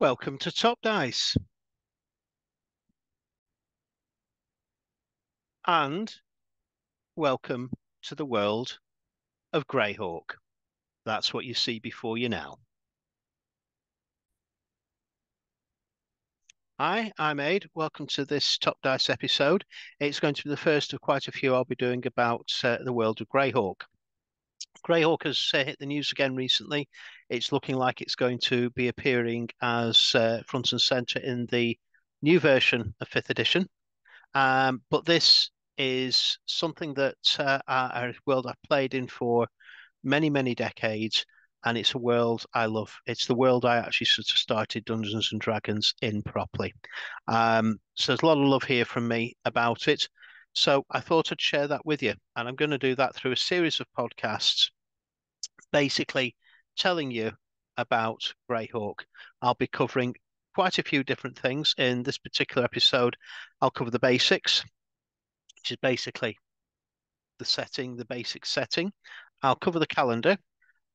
Welcome to Top Dice. And welcome to the world of Greyhawk. That's what you see before you now. Hi, I'm Aid. Welcome to this Top Dice episode. It's going to be the first of quite a few I'll be doing about uh, the world of Greyhawk. Greyhawk has uh, hit the news again recently. It's looking like it's going to be appearing as uh, front and center in the new version of fifth edition. Um, but this is something that uh, a world I've played in for many, many decades, and it's a world I love. It's the world I actually sort of started Dungeons and Dragons in properly. Um, so there's a lot of love here from me about it. So I thought I'd share that with you, and I'm going to do that through a series of podcasts, basically telling you about Greyhawk. I'll be covering quite a few different things in this particular episode. I'll cover the basics, which is basically the setting, the basic setting. I'll cover the calendar,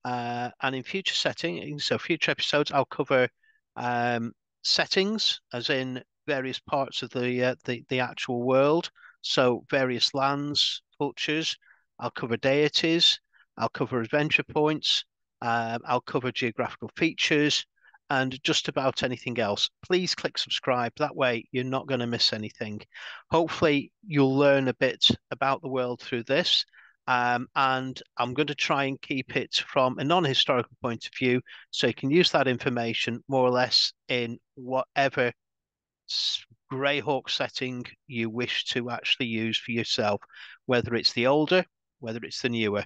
uh, and in future settings, so future episodes, I'll cover um, settings, as in various parts of the uh, the the actual world. So various lands, cultures. I'll cover deities. I'll cover adventure points. Um, I'll cover geographical features and just about anything else. Please click subscribe. That way, you're not going to miss anything. Hopefully, you'll learn a bit about the world through this. Um, and I'm going to try and keep it from a non historical point of view so you can use that information more or less in whatever Greyhawk setting you wish to actually use for yourself, whether it's the older, whether it's the newer.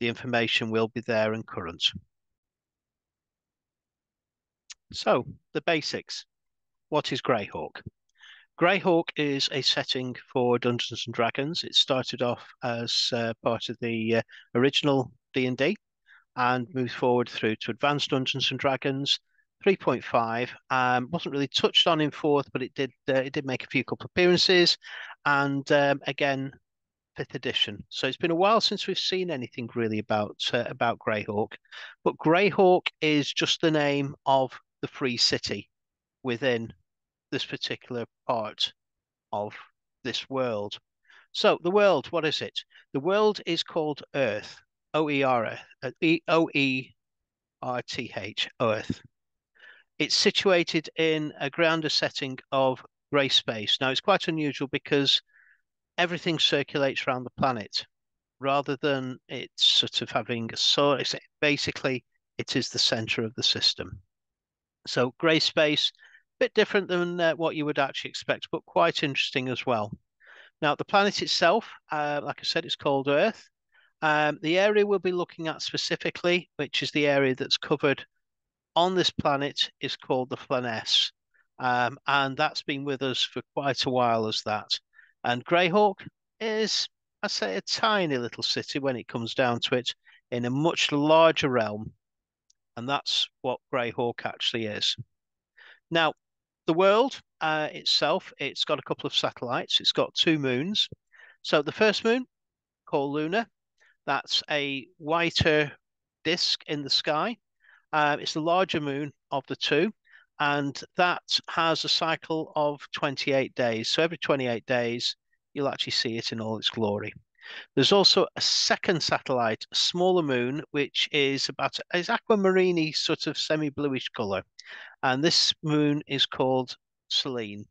The information will be there and current. So, the basics. What is Greyhawk? Greyhawk is a setting for Dungeons and Dragons. It started off as uh, part of the uh, original D&D and moved forward through to Advanced Dungeons and Dragons 3.5. Um, wasn't really touched on in fourth, but it did uh, it did make a few couple appearances, and um, again fifth edition. So it's been a while since we've seen anything really about uh, about Greyhawk, but Greyhawk is just the name of the free city within this particular part of this world. So the world, what is it? The world is called Oerth. O E R uh, O E R T H Oerth. It's situated in a grounder setting of grey space. Now it's quite unusual because everything circulates around the planet rather than it's sort of having a source. Basically, it is the center of the system. So grey space, a bit different than uh, what you would actually expect, but quite interesting as well. Now, the planet itself, uh, like I said, it's called Oerth. Um, the area we'll be looking at specifically, which is the area that's covered on this planet, is called the Flanaess. Um, and that's been with us for quite a while as that. And Greyhawk is, I say, a tiny little city when it comes down to it, in a much larger realm. And that's what Greyhawk actually is. Now, the world uh, itself, it's got a couple of satellites. It's got two moons. So the first moon, called Luna, that's a whiter disk in the sky. Uh, it's the larger moon of the two and that has a cycle of 28 days. So every 28 days, you'll actually see it in all its glory. There's also a second satellite, a smaller moon, which is about is aquamarine sort of semi-bluish color, and this moon is called Celene.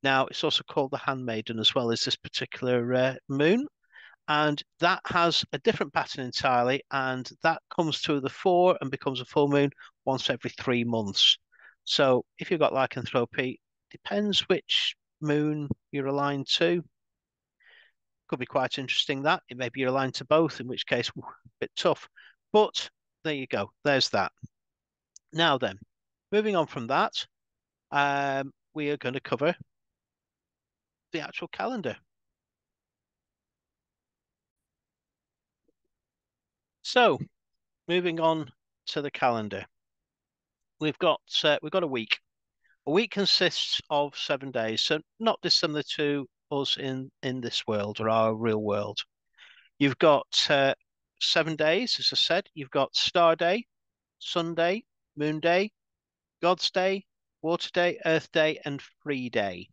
Now, it's also called the Handmaiden as well as this particular uh, moon, and that has a different pattern entirely, and that comes to the fore and becomes a full moon once every three months. So if you've got lycanthropy, depends which moon you're aligned to. Could be quite interesting that. It may be you're aligned to both, in which case, a bit tough. But there you go. There's that. Now then, moving on from that, um, we are going to cover the actual calendar. So, moving on to the calendar we've got uh, we've got a week. A week consists of seven days, so not dissimilar to us in in this world or our real world. You've got uh, seven days, as I said. You've got Star Day, Sunday, Moon Day, God's Day, Water Day, Earth Day, and Free Day.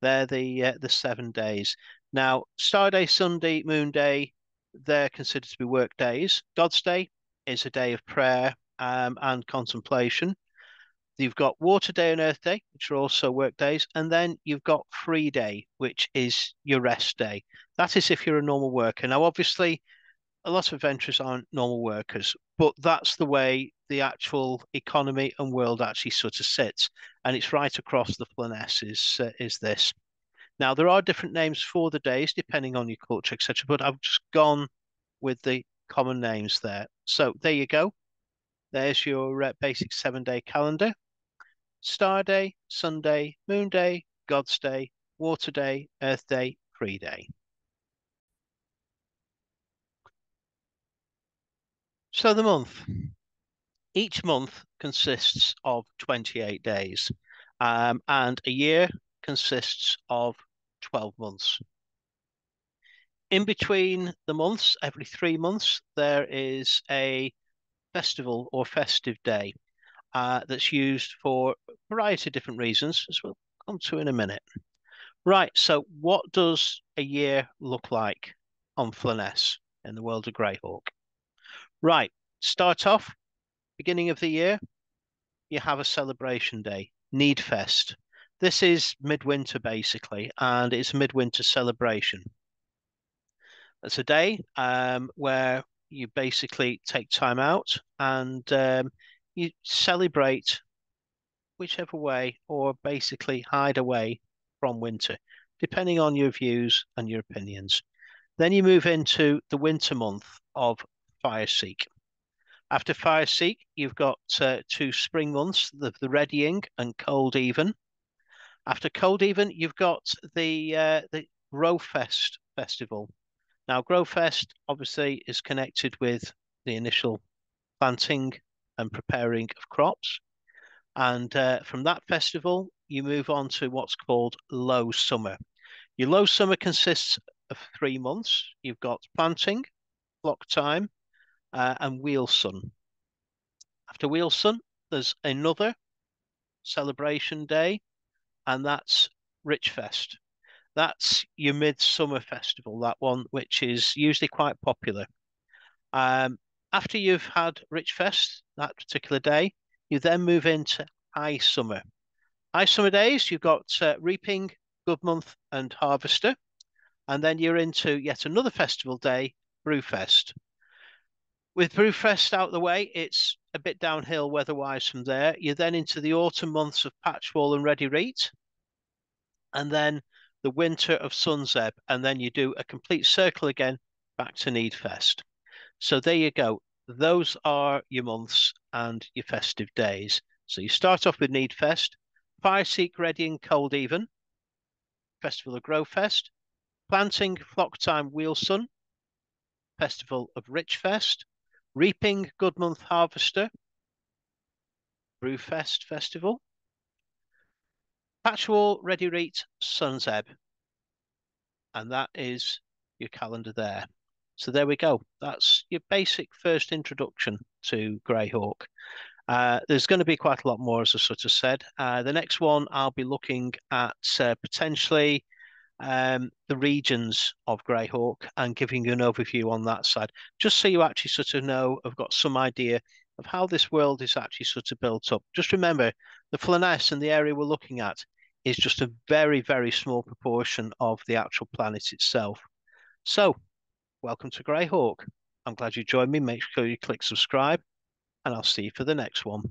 They're the uh, the seven days. Now, Star Day, Sunday, Moon Day, they're considered to be work days. God's Day is a day of prayer um, and contemplation. You've got Water Day and Earth Day, which are also work days, and then you've got Free Day, which is your rest day. That is if you're a normal worker. Now, obviously, a lot of adventurers aren't normal workers, but that's the way the actual economy and world actually sort of sits, and it's right across the Flanaess is uh, is this. Now there are different names for the days depending on your culture, etc. But I've just gone with the common names there. So there you go. There's your uh, basic seven-day calendar. Star Day, Sunday, Moon Day, God's Day, Water Day, Earth Day, Free Day. So the month. Each month consists of 28 days, um, and a year consists of 12 months. In between the months, every three months, there is a festival or festive day uh, that's used for a variety of different reasons, as we'll come to in a minute. Right, so what does a year look like on Flanaess in the world of Greyhawk? Right, start off, beginning of the year, you have a celebration day, Needfest. This is midwinter basically, and it's a midwinter celebration. It's a day um, where you basically take time out and um, you celebrate whichever way, or basically hide away from winter, depending on your views and your opinions. Then you move into the winter month of Fireseek. After Fireseek, you've got uh, two spring months, the, the Readying and Cold Even. After Cold Even, you've got the uh, the Growfest festival. Now, Growfest obviously is connected with the initial planting and preparing of crops. And uh, from that festival, you move on to what's called low summer. Your low summer consists of three months. You've got planting, flock time, uh, and Wealsun. After Wealsun, there's another celebration day, and that's Richfest. That's your midsummer festival, that one, which is usually quite popular. Um, after you've had Richfest that particular day, you then move into High Summer. High Summer days, you've got uh, Reaping, Good Month, and Harvester. And then you're into yet another festival day, Brewfest. With Brewfest out the way, it's a bit downhill weather-wise from there. You're then into the autumn months of Patchwall and Ready'reat, and then the winter of Sunsebb, and then you do a complete circle again back to Needfest. So there you go. Those are your months and your festive days. So you start off with Needfest, Fireseek, Ready and Cold Even, Festival of Growfest, Planting, Flock Time, Wealsun, Festival of Richfest, Reaping Good Month Harvester, Brewfest Festival, Patchwall Ready Rate Sunsebb. And that is your calendar there. So there we go. That's your basic first introduction to Greyhawk. Uh, there's going to be quite a lot more, as I sort of said. Uh, the next one, I'll be looking at uh, potentially um, the regions of Greyhawk and giving you an overview on that side, just so you actually sort of know, have got some idea of how this world is actually sort of built up. Just remember, the Flanaess and the area we're looking at is just a very, very small proportion of the actual planet itself. So, welcome to Greyhawk. I'm glad you joined me. Make sure you click subscribe, and I'll see you for the next one.